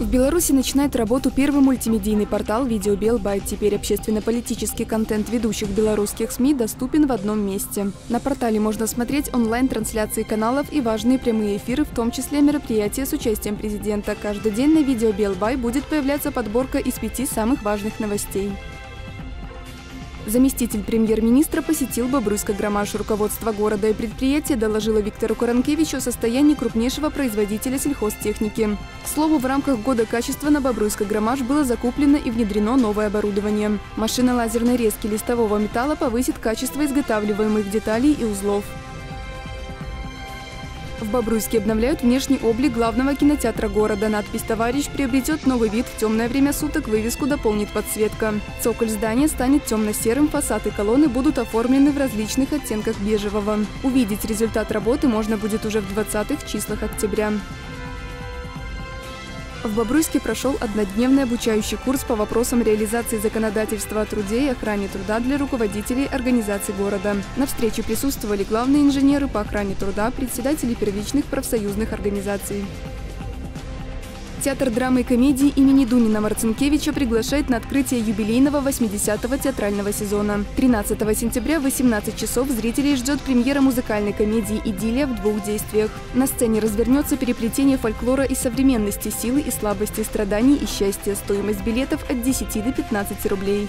В Беларуси начинает работу первый мультимедийный портал «Видео Белбайт». Теперь общественно-политический контент ведущих белорусских СМИ доступен в одном месте. На портале можно смотреть онлайн-трансляции каналов и важные прямые эфиры, в том числе мероприятия с участием президента. Каждый день на «Видео Белбай» будет появляться подборка из пяти самых важных новостей. Заместитель премьер-министра посетил Бобруйско-Громаш. Руководство города и предприятия доложило Виктору Куранкевичу о состоянии крупнейшего производителя сельхозтехники. К слову, в рамках года качества на Бобруйско-Громаш было закуплено и внедрено новое оборудование. Машина лазерной резки листового металла повысит качество изготавливаемых деталей и узлов. В Бобруйске обновляют внешний облик главного кинотеатра города. Надпись «Товарищ» приобретет новый вид в темное время суток, вывеску дополнит подсветка. Цоколь здания станет темно-серым, фасад и колонны будут оформлены в различных оттенках бежевого. Увидеть результат работы можно будет уже в 20-х числах октября. В Бобруйске прошел однодневный обучающий курс по вопросам реализации законодательства о труде и охране труда для руководителей организаций города. На встрече присутствовали главные инженеры по охране труда, председатели первичных профсоюзных организаций. Театр драмы и комедии имени Дунина Марцинкевича приглашает на открытие юбилейного 80-го театрального сезона. 13 сентября в 18 часов зрителей ждет премьера музыкальной комедии «Идиллия» в двух действиях. На сцене развернется переплетение фольклора и современности, силы и слабости, страданий и счастья. Стоимость билетов от 10 до 15 рублей.